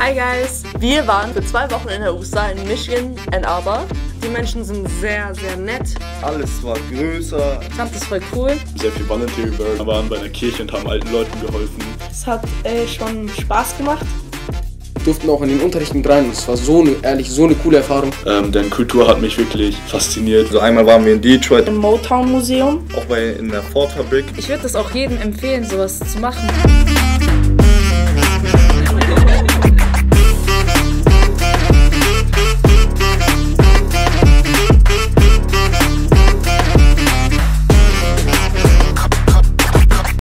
Hi guys! Wir waren für zwei Wochen in der USA in Michigan, Ann Arbor. Die Menschen sind sehr, sehr nett. Alles war größer. Ich fand das voll cool. Sehr viel Voluntary Work. Wir waren bei einer Kirche und haben alten Leuten geholfen. Es hat äh, schon Spaß gemacht. Durften auch in den Unterricht mit rein. Es war so eine, ehrlich, so eine coole Erfahrung. Ähm, denn Kultur hat mich wirklich fasziniert. Also einmal waren wir in Detroit, Im Motown Museum. auch bei in der Ford-Fabrik. Ich würde das auch jedem empfehlen, sowas zu machen.